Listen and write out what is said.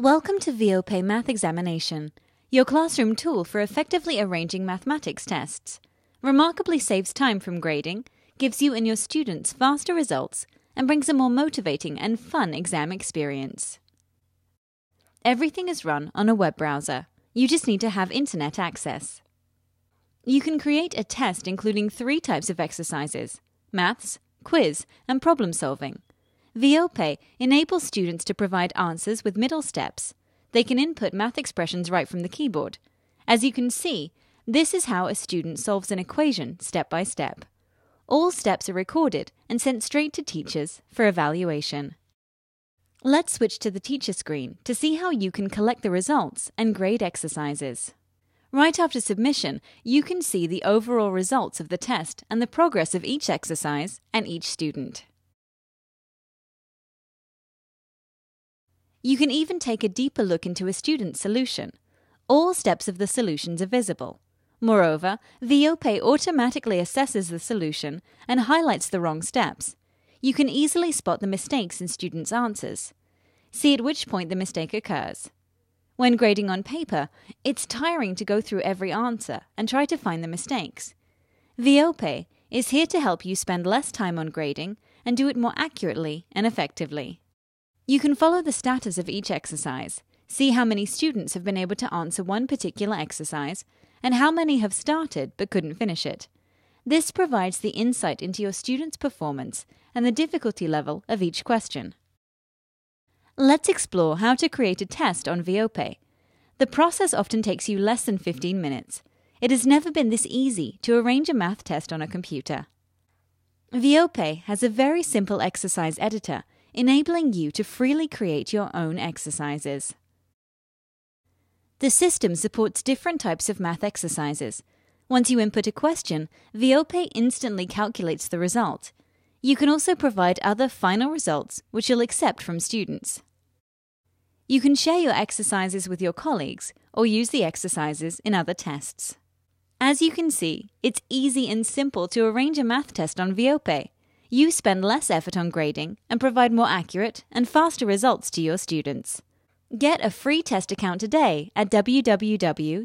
Welcome to Viope Math Examination, your classroom tool for effectively arranging mathematics tests. Remarkably saves time from grading, gives you and your students faster results, and brings a more motivating and fun exam experience. Everything is run on a web browser. You just need to have internet access. You can create a test including three types of exercises maths, quiz, and problem solving. Viope enables students to provide answers with middle steps. They can input math expressions right from the keyboard. As you can see, this is how a student solves an equation step by step. All steps are recorded and sent straight to teachers for evaluation. Let's switch to the teacher screen to see how you can collect the results and grade exercises. Right after submission, you can see the overall results of the test and the progress of each exercise and each student. You can even take a deeper look into a student's solution. All steps of the solutions are visible. Moreover, Viope automatically assesses the solution and highlights the wrong steps. You can easily spot the mistakes in students' answers. See at which point the mistake occurs. When grading on paper, it's tiring to go through every answer and try to find the mistakes. Viope is here to help you spend less time on grading and do it more accurately and effectively. You can follow the status of each exercise, see how many students have been able to answer one particular exercise, and how many have started but couldn't finish it. This provides the insight into your students' performance and the difficulty level of each question. Let's explore how to create a test on Viope. The process often takes you less than 15 minutes. It has never been this easy to arrange a math test on a computer. Viope has a very simple exercise editor enabling you to freely create your own exercises. The system supports different types of math exercises. Once you input a question, Viope instantly calculates the result. You can also provide other final results which you'll accept from students. You can share your exercises with your colleagues or use the exercises in other tests. As you can see, it's easy and simple to arrange a math test on Viope you spend less effort on grading and provide more accurate and faster results to your students. Get a free test account today at www.viope.com.